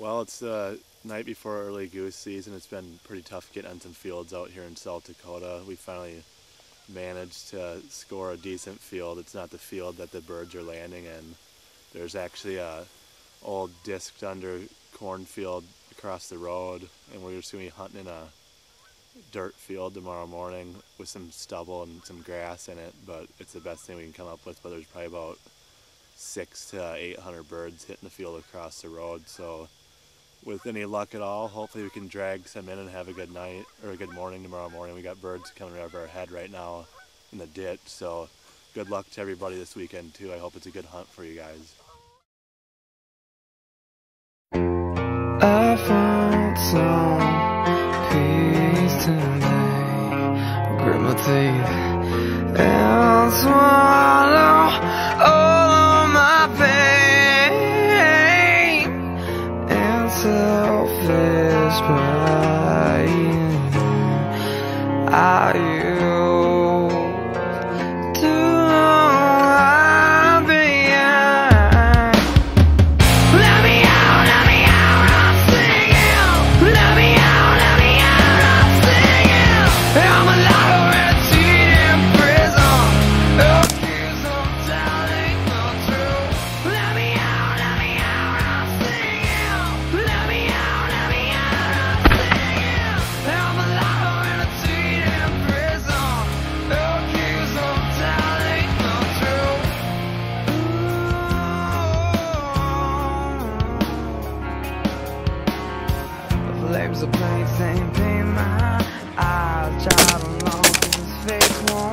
Well, it's the night before early goose season. It's been pretty tough getting on some fields out here in South Dakota. We finally managed to score a decent field. It's not the field that the birds are landing in. There's actually a old disked under cornfield across the road, and we're just gonna be hunting in a dirt field tomorrow morning with some stubble and some grass in it. But it's the best thing we can come up with. But there's probably about six to eight hundred birds hitting the field across the road. So with any luck at all, hopefully we can drag some in and have a good night or a good morning tomorrow morning. We got birds coming over our head right now in the ditch, so good luck to everybody this weekend too. I hope it's a good hunt for you guys. I find some peace tonight. Grit my teeth selfish pride. I along his face won't lie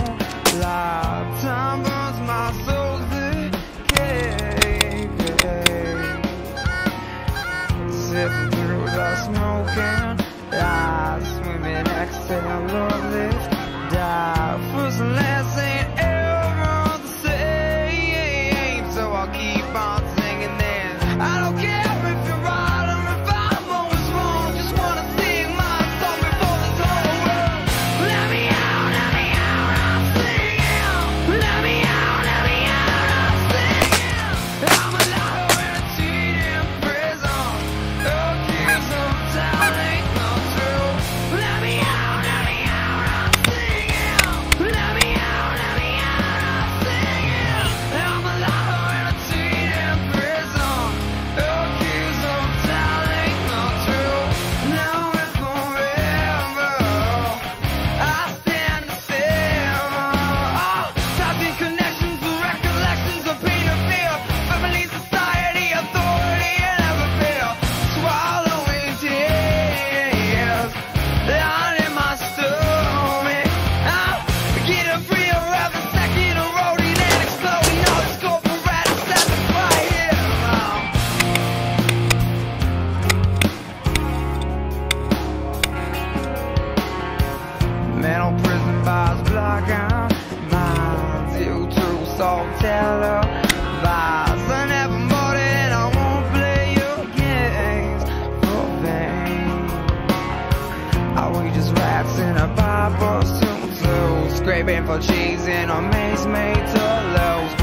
soul teller vibes. I never more I won't play your games for vain. Are we just rats in a bar pursuit? So scraping for cheese in a maze made to lose.